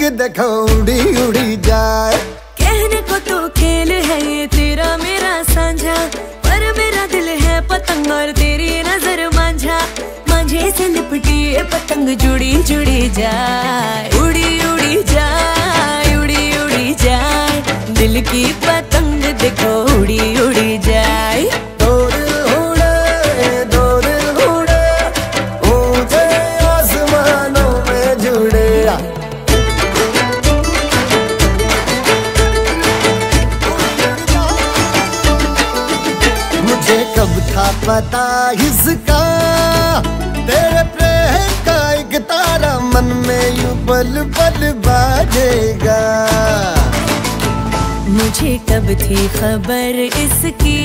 देखो उड़ी उड़ी जाए। कहने को तो खेल है ये तेरा मेरा साझा, पर मेरा दिल है पतंग और तेरी नज़र मांझा। मांझे से लिपटी ये पतंग जुड़ी जुड़ी जाए। उड़ी उड़ी जाए, उड़ी उड़ी जाए। दिल की पतंग देखो था पता इसका तेरे प्रेम का एक तारा मन में यू बल बल बाजेगा। मुझे कब थी खबर इसकी?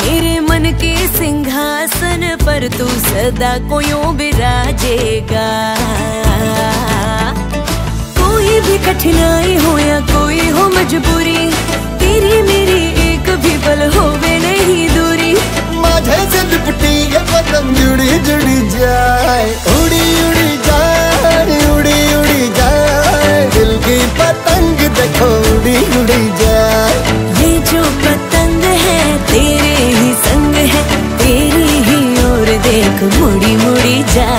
मेरे मन के सिंहासन पर तू सदा को यूँ बिराजेगा कोई भी कठिनाई हो या कोई हो मजबूरी, तेरी मेरी जुड़ी जाए, उड़ी उड़ी जाए, उड़ी उड़ी जाए। दिल की पतंग देखो, उड़ी उड़ी जाए। ये जो पतंग है, तेरे ही संग है, तेरी ही ओर देख, मुड़ी मुड़ी जा